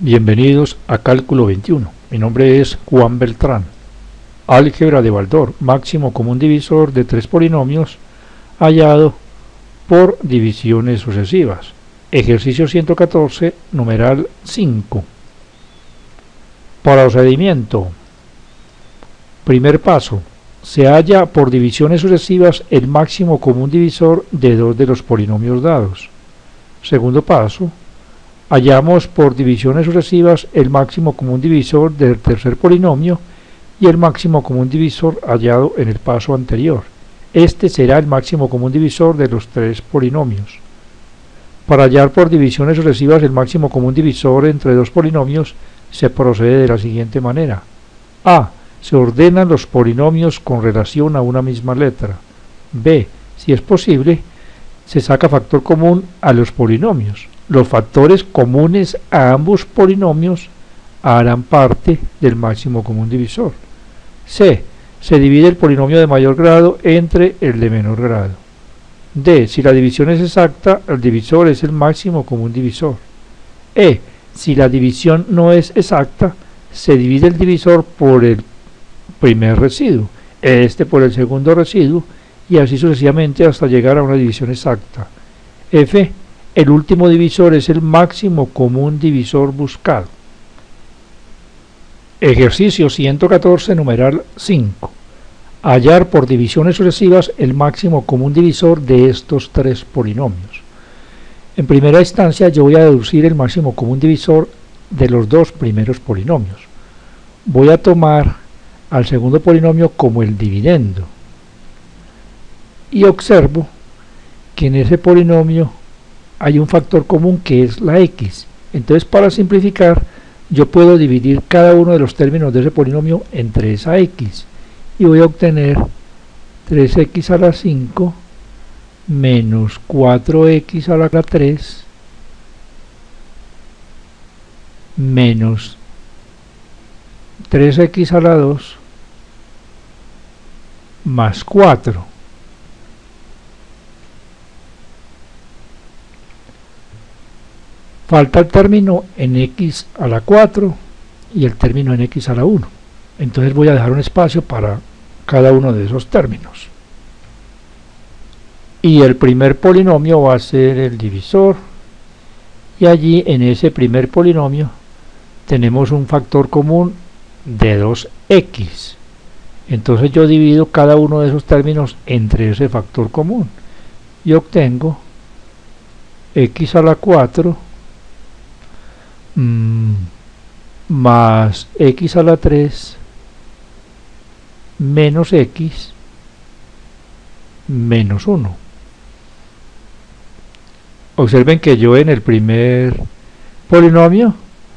Bienvenidos a Cálculo 21. Mi nombre es Juan Beltrán. Álgebra de Baldor, máximo común divisor de tres polinomios hallado por divisiones sucesivas. Ejercicio 114, numeral 5. Procedimiento. Primer paso. Se halla por divisiones sucesivas el máximo común divisor de dos de los polinomios dados. Segundo paso hallamos por divisiones sucesivas el máximo común divisor del tercer polinomio y el máximo común divisor hallado en el paso anterior. Este será el máximo común divisor de los tres polinomios. Para hallar por divisiones sucesivas el máximo común divisor entre dos polinomios, se procede de la siguiente manera. A. Se ordenan los polinomios con relación a una misma letra. B. Si es posible, se saca factor común a los polinomios los factores comunes a ambos polinomios harán parte del máximo común divisor. C. Se divide el polinomio de mayor grado entre el de menor grado. D. Si la división es exacta, el divisor es el máximo común divisor. E. Si la división no es exacta, se divide el divisor por el primer residuo, este por el segundo residuo, y así sucesivamente hasta llegar a una división exacta. F el último divisor es el máximo común divisor buscado. Ejercicio 114, numeral 5. Hallar por divisiones sucesivas el máximo común divisor de estos tres polinomios. En primera instancia yo voy a deducir el máximo común divisor de los dos primeros polinomios. Voy a tomar al segundo polinomio como el dividendo y observo que en ese polinomio hay un factor común que es la x. Entonces para simplificar yo puedo dividir cada uno de los términos de ese polinomio entre esa x y voy a obtener 3x a la 5 menos 4x a la 3 menos 3x a la 2 más 4 falta el término en x a la 4 y el término en x a la 1 entonces voy a dejar un espacio para cada uno de esos términos. Y el primer polinomio va a ser el divisor. Y allí en ese primer polinomio tenemos un factor común de 2x entonces yo divido cada uno de esos términos entre ese factor común. Y obtengo x a la 4 Mm, más x a la 3 menos x menos 1. Observen que yo en el primer polinomio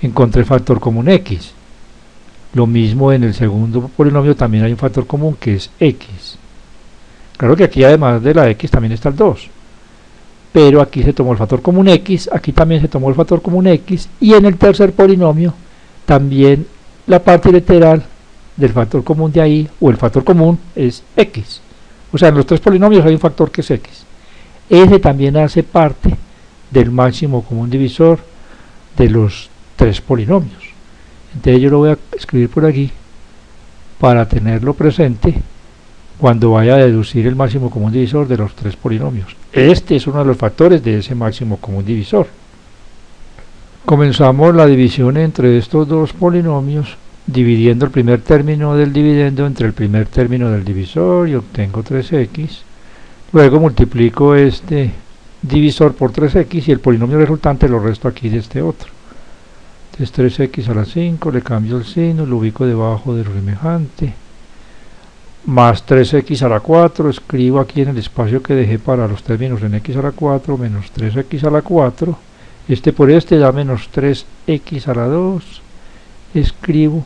encontré factor común x. Lo mismo en el segundo polinomio también hay un factor común que es x. Claro que aquí además de la x también está el 2 pero aquí se tomó el factor común x, aquí también se tomó el factor común x, y en el tercer polinomio también la parte literal del factor común de ahí, o el factor común, es x. O sea, en los tres polinomios hay un factor que es x. Ese también hace parte del máximo común divisor de los tres polinomios. Entonces yo lo voy a escribir por aquí para tenerlo presente cuando vaya a deducir el máximo común divisor de los tres polinomios. Este es uno de los factores de ese máximo común divisor. Comenzamos la división entre estos dos polinomios dividiendo el primer término del dividendo entre el primer término del divisor y obtengo 3x. Luego multiplico este divisor por 3x y el polinomio resultante lo resto aquí de este otro. Entonces 3x a la 5, le cambio el signo, lo ubico debajo del semejante más 3x a la 4, escribo aquí en el espacio que dejé para los términos en x a la 4, menos 3x a la 4, este por este da menos 3x a la 2, escribo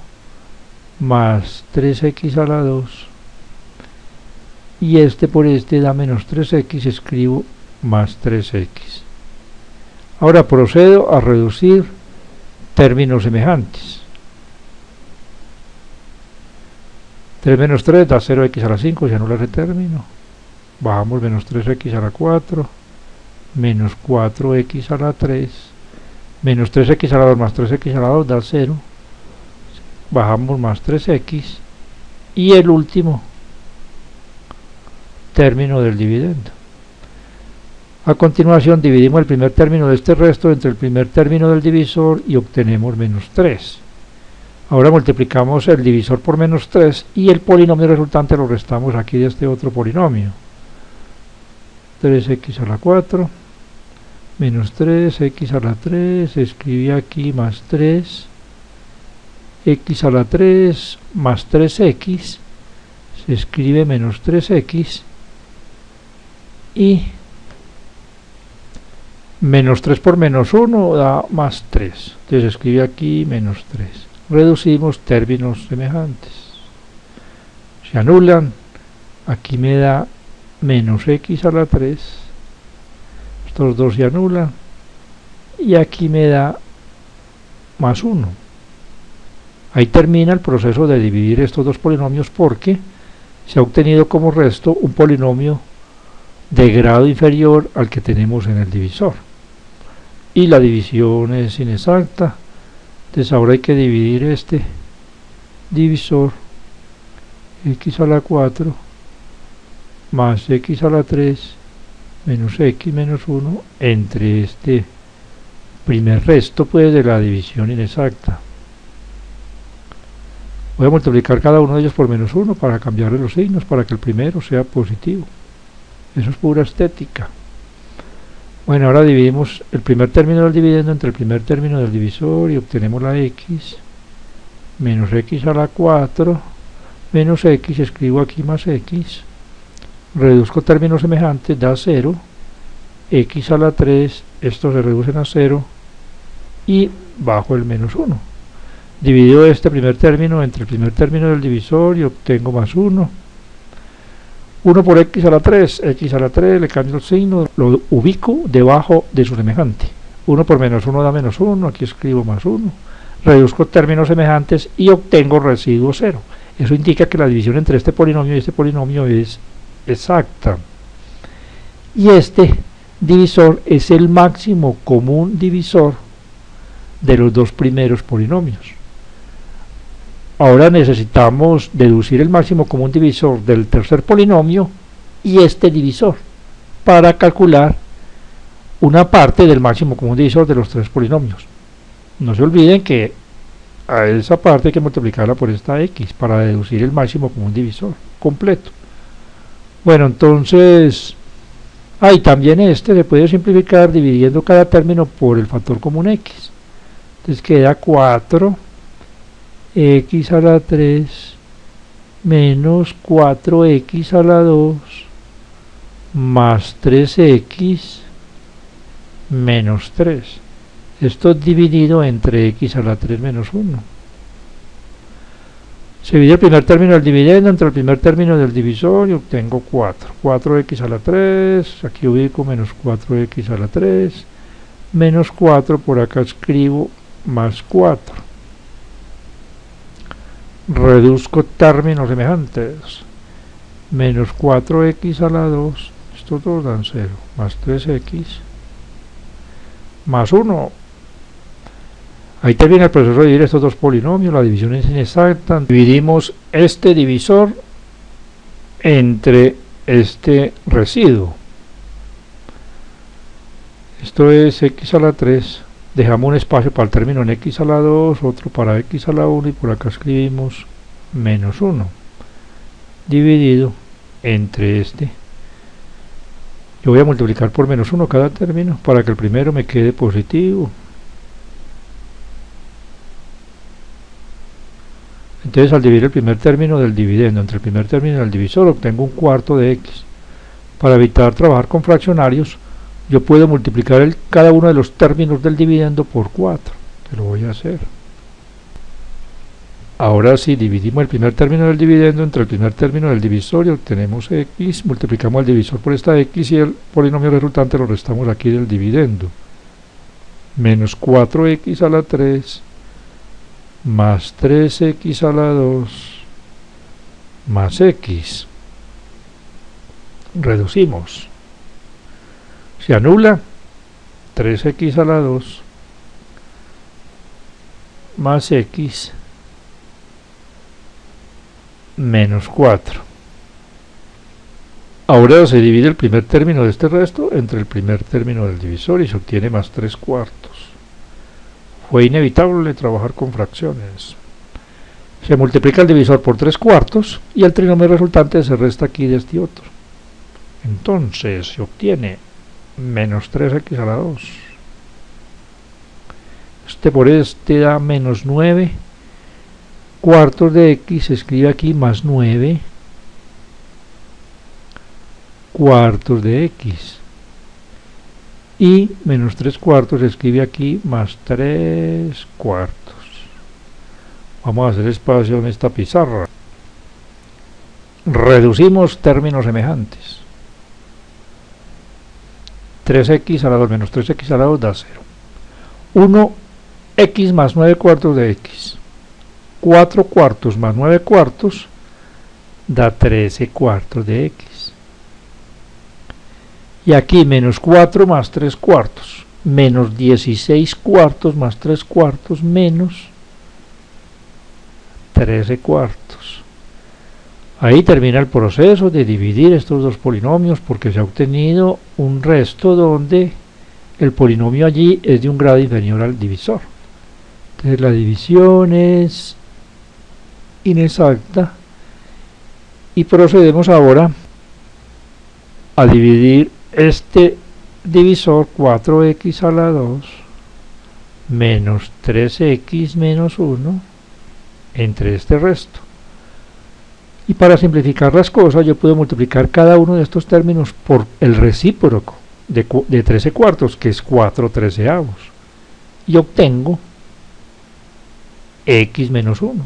más 3x a la 2, y este por este da menos 3x, escribo más 3x. Ahora procedo a reducir términos semejantes. 3 menos 3 da 0x a la 5, se anula ese término. Bajamos menos 3x a la 4, menos 4x a la 3, menos 3x a la 2 más 3x a la 2 da 0 bajamos más 3x y el último término del dividendo. A continuación dividimos el primer término de este resto entre el primer término del divisor y obtenemos menos 3 ahora multiplicamos el divisor por menos 3 y el polinomio resultante lo restamos aquí de este otro polinomio 3x a la 4 menos 3, x a la 3, se escribe aquí más 3, x a la 3 más 3x, se escribe menos 3x, y menos 3 por menos 1 da más 3, entonces escribe aquí menos 3. Reducimos términos semejantes. Se anulan, aquí me da menos x a la 3, estos dos se anulan y aquí me da más 1 ahí termina el proceso de dividir estos dos polinomios porque se ha obtenido como resto un polinomio de grado inferior al que tenemos en el divisor. Y la división es inexacta entonces ahora hay que dividir este divisor x a la 4 más x a la 3 menos x menos 1 entre este primer resto pues de la división inexacta. Voy a multiplicar cada uno de ellos por menos 1 para cambiarle los signos para que el primero sea positivo. Eso es pura estética bueno ahora dividimos el primer término del dividendo entre el primer término del divisor y obtenemos la x menos x a la 4 menos x escribo aquí más x reduzco términos semejantes, da 0, x a la 3, estos se reducen a 0 y bajo el menos 1. Divido este primer término entre el primer término del divisor y obtengo más 1. 1 por x a la 3, x a la 3, le cambio el signo, lo ubico debajo de su semejante. 1 por menos 1 da menos 1, aquí escribo más 1. Reduzco términos semejantes y obtengo residuo 0. Eso indica que la división entre este polinomio y este polinomio es exacta. Y este divisor es el máximo común divisor de los dos primeros polinomios. Ahora necesitamos deducir el máximo común divisor del tercer polinomio y este divisor para calcular una parte del máximo común divisor de los tres polinomios. No se olviden que a esa parte hay que multiplicarla por esta x para deducir el máximo común divisor completo. Bueno, entonces, hay también este se puede simplificar dividiendo cada término por el factor común x. Entonces queda 4 x a la 3 menos 4x a la 2 más 3x menos 3. Esto es dividido entre x a la 3 menos 1. Se divide el primer término del dividendo entre el primer término del divisor y obtengo 4. 4x a la 3, aquí ubico menos 4x a la 3, menos 4, por acá escribo más 4. Reduzco términos semejantes. Menos 4x a la 2, estos dos dan 0, más 3x, más 1, Ahí termina el proceso de dividir estos dos polinomios, la división es inexacta. Dividimos este divisor entre este residuo. Esto es x a la 3. Dejamos un espacio para el término en x a la 2, otro para x a la 1 y por acá escribimos menos 1 dividido entre este. Yo voy a multiplicar por menos 1 cada término para que el primero me quede positivo. Entonces al dividir el primer término del dividendo entre el primer término del divisor obtengo un cuarto de x. Para evitar trabajar con fraccionarios, yo puedo multiplicar cada uno de los términos del dividendo por 4. Que lo voy a hacer. Ahora si dividimos el primer término del dividendo entre el primer término del divisor y obtenemos x, multiplicamos el divisor por esta x y el polinomio resultante lo restamos aquí del dividendo. Menos 4x a la 3 más 3x a la 2 más x. Reducimos. Se anula 3x a la 2 más x menos 4. Ahora se divide el primer término de este resto entre el primer término del divisor y se obtiene más 3 cuartos. Fue inevitable trabajar con fracciones. Se multiplica el divisor por 3 cuartos y el trinomio resultante se resta aquí de este otro. Entonces se obtiene menos 3x a la 2. Este por este da menos 9 cuartos de x se escribe aquí más 9 cuartos de x. Y menos 3 cuartos se escribe aquí más 3 cuartos. Vamos a hacer espacio en esta pizarra. Reducimos términos semejantes 3x a la 2 menos 3x a la 2 da 0 1 x más 9 cuartos de x 4 cuartos más 9 cuartos da 13 cuartos de x. Y aquí menos 4 más 3 cuartos, menos 16 cuartos más 3 cuartos, menos 13 cuartos. Ahí termina el proceso de dividir estos dos polinomios porque se ha obtenido un resto donde el polinomio allí es de un grado inferior al divisor. Entonces la división es inexacta y procedemos ahora a dividir este divisor 4x a la 2 menos 3x menos 1 entre este resto. Y para simplificar las cosas yo puedo multiplicar cada uno de estos términos por el recíproco de, de 13 cuartos, que es 4 treceavos. Y obtengo x menos 1.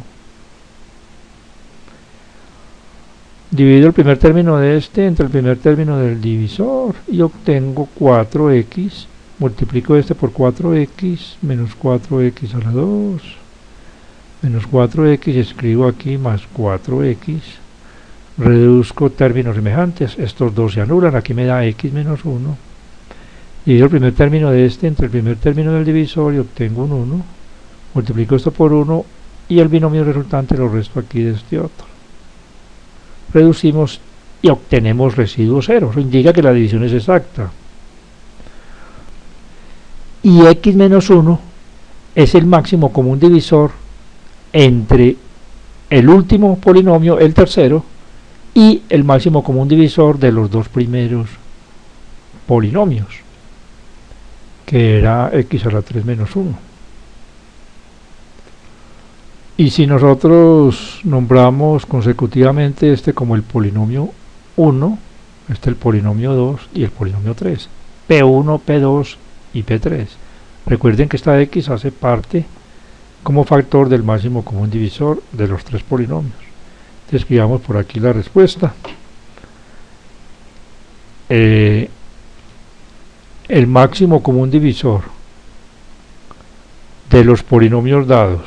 Divido el primer término de este entre el primer término del divisor y obtengo 4x. Multiplico este por 4x menos 4x a la 2 menos 4x, escribo aquí más 4x. Reduzco términos semejantes, estos dos se anulan, aquí me da x menos 1. Divido el primer término de este entre el primer término del divisor y obtengo un 1. Multiplico esto por 1 y el binomio resultante lo resto aquí de este otro reducimos y obtenemos residuo cero. Eso indica que la división es exacta. Y x menos 1 es el máximo común divisor entre el último polinomio, el tercero, y el máximo común divisor de los dos primeros polinomios, que era x a la 3 menos 1. Y si nosotros nombramos consecutivamente este como el polinomio 1, este el polinomio 2 y el polinomio 3, P1, P2 y P3. Recuerden que esta x hace parte como factor del máximo común divisor de los tres polinomios. Escribamos por aquí la respuesta. Eh, el máximo común divisor de los polinomios dados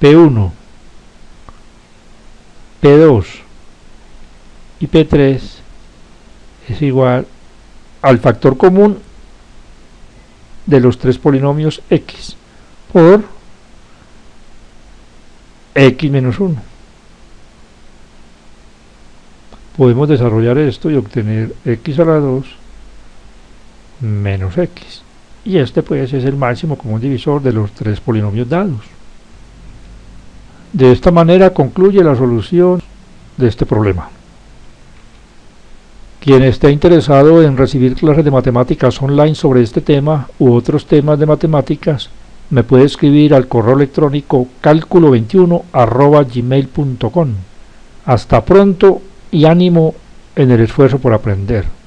P1, P2 y P3 es igual al factor común de los tres polinomios x por x menos 1. Podemos desarrollar esto y obtener x a la 2 menos x. Y este pues es el máximo común divisor de los tres polinomios dados. De esta manera concluye la solución de este problema. Quien esté interesado en recibir clases de matemáticas online sobre este tema u otros temas de matemáticas, me puede escribir al correo electrónico cálculo21 gmail.com. Hasta pronto y ánimo en el esfuerzo por aprender.